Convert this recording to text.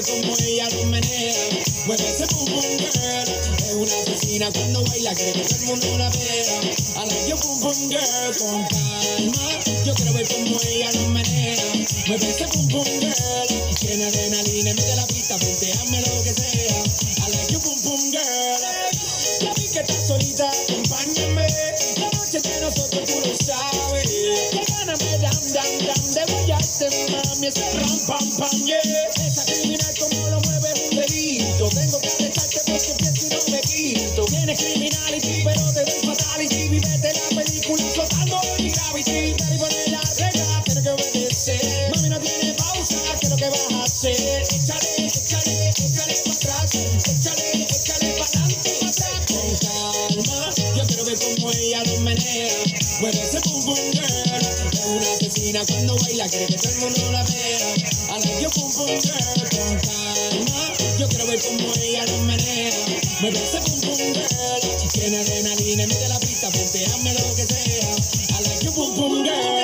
A yo ver cómo ella lo menea. Mueve ese pum pum girl. Es una asesina cuando baila, quiere que todo el mundo la vea. I like your pum pum girl. Con calma, yo quiero ver cómo ella lo menea. Mueve ese pum pum girl. Tiene adrenalina, mete la pista, punteame lo que sea. I like your pum pum girl. Ya vi que estás solita, acompáñame. La noche de nosotros, tú lo sabes. Que gáname, dam, dam, dam, de guayarte, mami, ese ram, pam, pam, yeah. Esa arrestarte porque pienso y no me quito. Tienes criminality, pero te doy fatality. Vivete la película flotando en gravity. Dale poner la regla, tienes que obedecer. Mami, no tiene pausa, ¿qué es lo que vas a hacer? Échale, échale, échale para atrás. Échale, échale para adelante, atrás. Con calma, yo quiero ver cómo ella lo menea. Mueve ese pum pum girl. Es una asesina cuando baila, quiere que todo el mundo la vea. Like your pum pum girl. Con calma, yo quiero ver cómo ella lo menea. Meterse con pum girl, tiene adrenalina, mete la pista, ponteame lo que sea. I like you pum pum girl.